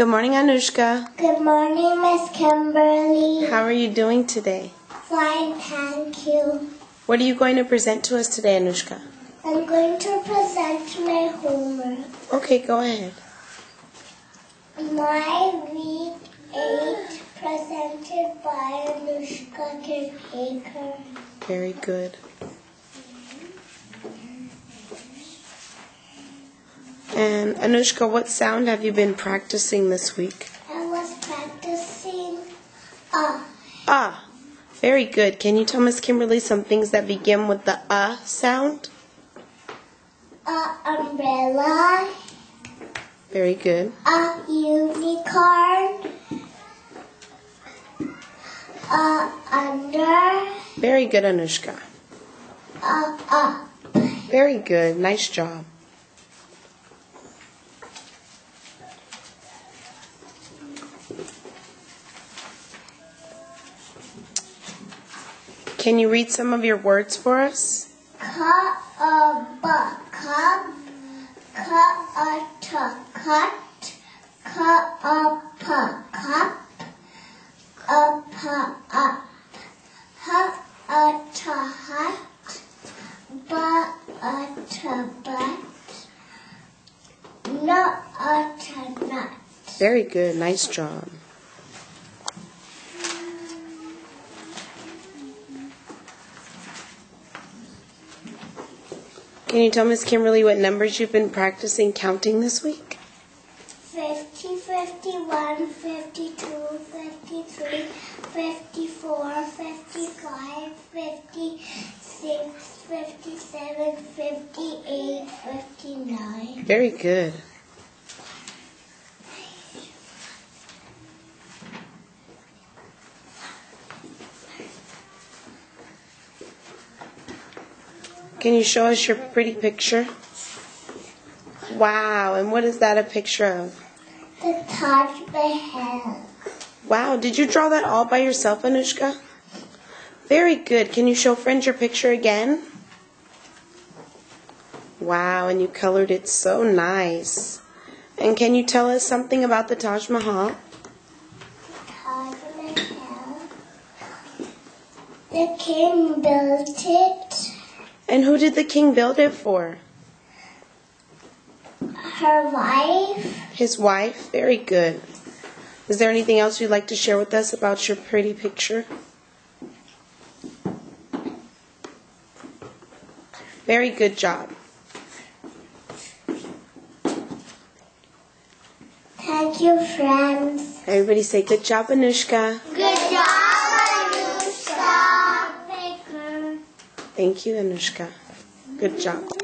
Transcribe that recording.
Good morning, Anushka. Good morning, Miss Kimberly. How are you doing today? Fine, thank you. What are you going to present to us today, Anushka? I'm going to present my homework. Okay, go ahead. My week 8 presented by Anushka Kirkpaker. Very good. And Anushka, what sound have you been practicing this week? I was practicing uh, Ah, very good. Can you tell Miss Kimberly some things that begin with the uh sound? a umbrella, Very good. a unicorn, a under, Very good, Anushka. a up. Very good. Nice job. Can you read some of your words for us? Cut a butt, cut, cut a tuck, cut, cut a puck, cup, a puck up, hut a to hut, but a to butt, nut a to nut. Very good. Nice job. Can you tell Miss Kimberly what numbers you've been practicing counting this week? 50, 51, 52, 53, 54, 55, 56, 57, 58, 59. Very good. Can you show us your pretty picture? Wow, and what is that a picture of? The Taj Mahal. Wow, did you draw that all by yourself, Anushka? Very good. Can you show friends your picture again? Wow, and you colored it so nice. And can you tell us something about the Taj Mahal? Taj Mahal. The king built it. And who did the king build it for? Her wife. His wife? Very good. Is there anything else you'd like to share with us about your pretty picture? Very good job. Thank you, friends. Everybody say good job, Anushka. Good Thank you, Anushka. Good job.